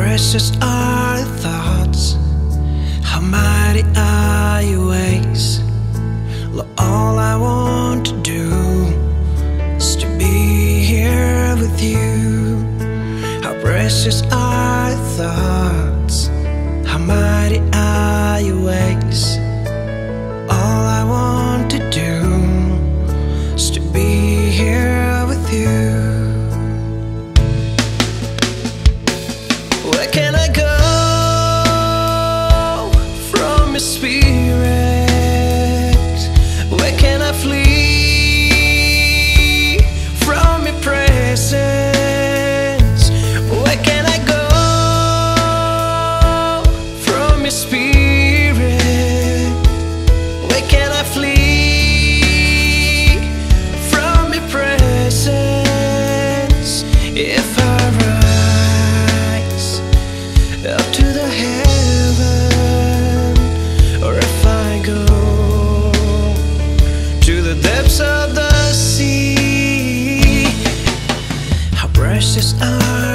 precious are your thoughts? How mighty are your ways? Lord, all I want to do is to be here with you. How precious are thoughts? How mighty are your ways? If I rise up to the heaven, or if I go to the depths of the sea, how precious are